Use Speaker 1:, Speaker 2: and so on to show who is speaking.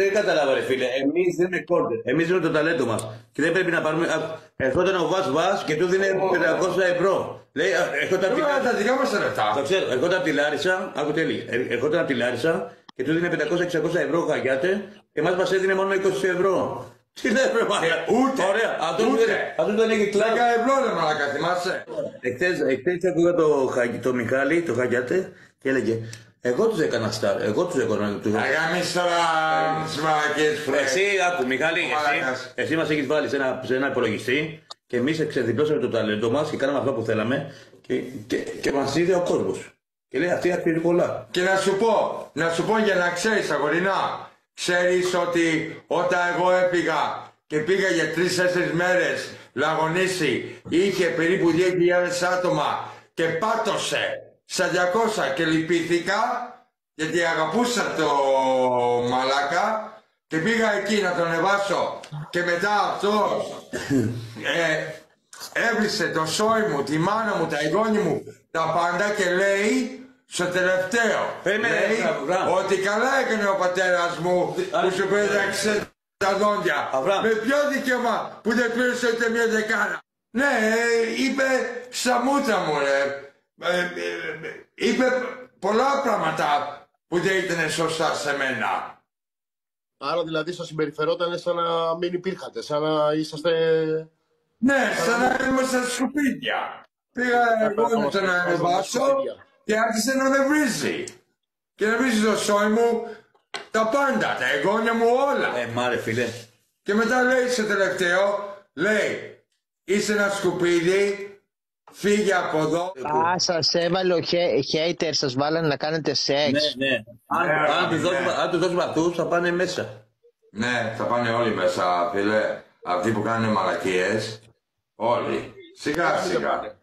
Speaker 1: Δεν κατάλαβα, ρε φίλε. Εμείς δεν είναι κόρτε. Εμείς είναι το ταλέντο μας. Και δεν πρέπει να πάρουμε. Α, Ερχόταν ο Βα Βα και του δίνει 500 ευρώ. Λέει, α, ερχόταν από
Speaker 2: Τώρα
Speaker 1: τη-
Speaker 2: τα δικά μας τα λεφτά.
Speaker 1: Το ξέρω, ερχόταν από τη Λάρισα, άκου τι έλεγε. Ε, Ερχόταν από τη Λάρισα και του δίνει 500-600 ευρώ χαγιάτε και εμάς μας έδινε μόνο 20 ευρώ. Τι λέει, βρε μαλάκα.
Speaker 2: Ούτε.
Speaker 1: Ωραία. Αυτό
Speaker 2: Ούτε.
Speaker 1: αυτό το έλεγε κλαμπ.
Speaker 2: 10 ευρώ ρε μαλάκα, θυμάσαι.
Speaker 1: Εχθές, εχθές άκουγα το, Χα- το Μιχάλη, το Χαγιάτε και έλεγε εγώ τους έκανα στάρ, εγώ τους έκανα. Τους...
Speaker 2: Αγαμίς τώρα τις μαλακές που
Speaker 1: Εσύ, άκου Μιχάλη,
Speaker 2: Μαλάκας.
Speaker 1: εσύ, εσύ μας έχεις βάλει σε ένα, σε ένα υπολογιστή και εμείς εξεδιπλώσαμε το ταλέντο μας και κάναμε αυτό που θέλαμε και, και, και μας είδε ο κόσμος. Και λέει αυτή αξίζει πολλά.
Speaker 2: Και να σου πω, να σου πω για να ξέρεις αγορινά, ξέρεις ότι όταν εγώ έπηγα και πήγα για τρεις-τέσσερις μέρες λαγωνίσει, είχε περίπου 2.000 άτομα και πάτωσε στα 200 και λυπήθηκα γιατί αγαπούσα το μαλάκα και πήγα εκεί να τον ανεβάσω και μετά αυτός ε, έβρισε το σόι μου, τη μάνα μου, τα εγγόνια μου, τα πάντα και λέει στο τελευταίο
Speaker 1: Περίμενε,
Speaker 2: λέει
Speaker 1: Αβραάμ.
Speaker 2: ότι καλά έκανε ο πατέρας μου που σου πέταξε τα δόντια.
Speaker 1: Αβραάμ.
Speaker 2: Με ποιο δικαίωμα που δεν πλήρωσε ούτε μια δεκάρα. Ναι, ε, είπε στα μούτρα μου ρε. Ε, ε, ε, είπε πολλά πράγματα που δεν ήταν σωστά σε μένα.
Speaker 3: Άρα δηλαδή σας συμπεριφερόταν σαν να μην υπήρχατε, σαν να είσαστε...
Speaker 2: Ναι, σαν να ήμασταν σκουπίδια. Πήγα εγώ να τον ανεβάσω και άρχισε να με βρίζει. Και να βρίζει το σόι μου τα πάντα, τα εγγόνια μου όλα.
Speaker 1: Ε, μάρε φίλε.
Speaker 2: Και μετά λέει στο τελευταίο, λέει, είσαι ένα σκουπίδι, φύγε από εδώ.
Speaker 4: Α, σας έβαλε ο hater, σας βάλανε να κάνετε σεξ.
Speaker 1: Ναι, ναι. Αν,
Speaker 2: Ναι,
Speaker 1: αν, τους
Speaker 2: ναι.
Speaker 1: δώσουμε, αν τους δώσουμε αυτούς θα πάνε μέσα.
Speaker 2: Ναι, θα πάνε όλοι μέσα, φίλε. Αυτοί που κάνουν μαλακίες. Όλοι. Σιγά σιγά.